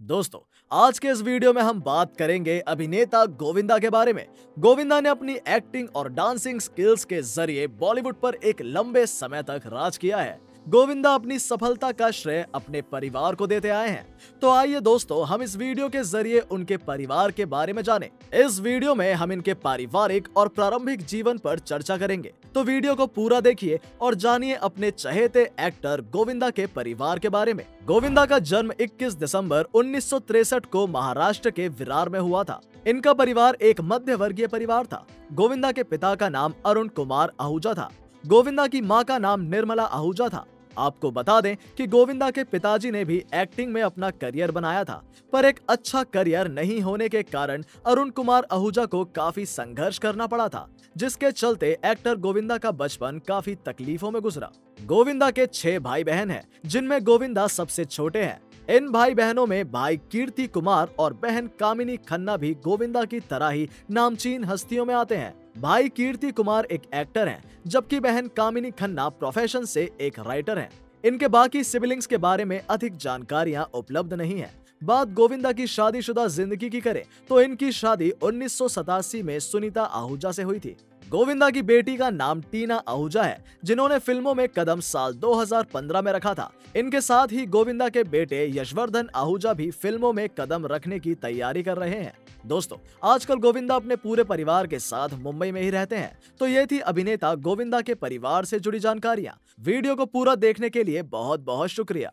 दोस्तों, आज के इस वीडियो में हम बात करेंगे अभिनेता गोविंदा के बारे में। गोविंदा ने अपनी एक्टिंग और डांसिंग स्किल्स के ज़रिए बॉलीवुड पर एक लंबे समय तक राज किया है। गोविंदा अपनी सफलता का श्रेय अपने परिवार को देते आए हैं। तो आइए दोस्तों, हम इस वीडियो के ज़रिए उनके परिवार के बारे में जानें। इस वीडियो में हम इनके पारिवारिक और प्रारंभिक जीवन पर चर्चा करेंगे। तो वीडियो को पूरा देखिए और जानिए अपने चहेते एक्टर गोविंदा के परिवार के बारे में। गोविंदा का जन्म 21 दिसंबर उन्नीस को महाराष्ट्र के विरार में हुआ था। इनका परिवार एक मध्य वर्गीय परिवार था। गोविंदा के पिता का नाम अरुण कुमार आहूजा था। गोविंदा की माँ का नाम निर्मला आहूजा था। आपको बता दें कि गोविंदा के पिताजी ने भी एक्टिंग में अपना करियर बनाया था पर एक अच्छा करियर नहीं होने के कारण अरुण कुमार आहूजा को काफ़ी संघर्ष करना पड़ा था जिसके चलते एक्टर गोविंदा का बचपन काफ़ी तकलीफों में गुजरा। गोविंदा के छह भाई बहन हैं, जिनमें गोविंदा सबसे छोटे हैं। इन भाई बहनों में भाई कीर्ति कुमार और बहन कामिनी खन्ना भी गोविंदा की तरह ही नामचीन हस्तियों में आते हैं भाई कीर्ति कुमार एक एक्टर हैं, जबकि बहन कामिनी खन्ना प्रोफेशन से एक राइटर हैं। इनके बाकी सिबलिंग्स के बारे में अधिक जानकारियाँ उपलब्ध नहीं है बात गोविंदा की शादीशुदा ज़िंदगी की करें तो इनकी शादी उन्नीस सौ सतासी में सुनीता आहूजा से हुई थी। गोविंदा की बेटी का नाम टीना आहूजा है, जिन्होंने फ़िल्मों में कदम साल 2015 में रखा था। इनके साथ ही गोविंदा के बेटे यशवर्धन आहूजा भी फ़िल्मों में कदम रखने की तैयारी कर रहे हैं। दोस्तों, आजकल गोविंदा अपने पूरे परिवार के साथ मुंबई में ही रहते हैं। तो ये थी अभिनेता गोविंदा के परिवार से जुड़ी जानकारियाँ। वीडियो को पूरा देखने के लिए बहुत बहुत शुक्रिया।